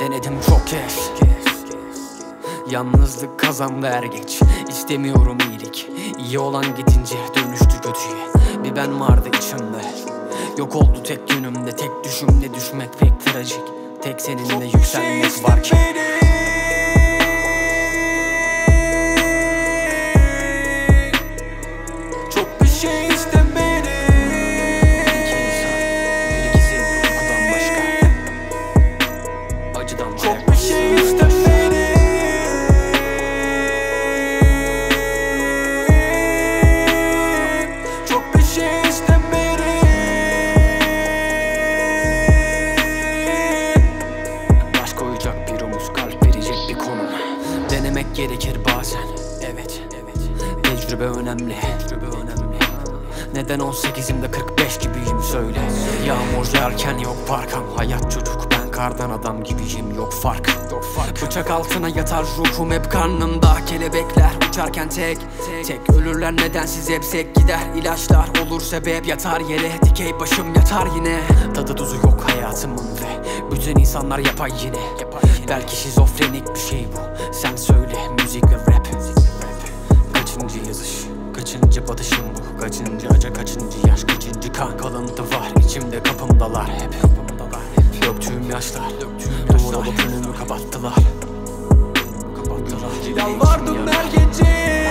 Denedim çok kez Yalnızlık kazandı er geç. İstemiyorum iyilik. İyi olan gidince dönüştü kötüye. Bir ben vardı içimde. Yok oldu tek yönümde Tek düşümde düşmek pek trajik. Tek seninle yükselmek varken. Çok bir şey istemedi gerekir bazen. Evet evet. Tecrübe önemli Tecrübe önemli. Neden 18'imde 45 gibiyim söyle. Yağmur yağarken yok parkam Hayat çocuk ben kardan adam gibiyim. Yok fark. Bıçak altına yatar ruhum hep karnımda. Kelebekler uçarken tek Tek. Ölürler nedensiz hepsek gider. İlaçlar olur sebep yatar yere. Dikey başım yatar yine. Tadı tuzu yok hayatımın ve Bütün insanlar yapay yine. Belki şizofrenik bir şey bu Kaçıncı acı kaçıncı yaş Kaçıncı? Kan kalıntı var içimde kapımdalar. Hep Döktüğüm yaşlar Duvar olup önümü kapattılar. Kapattılar. Yalvardım her gece.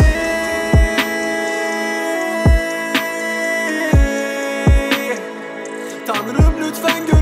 Tanrım lütfen gör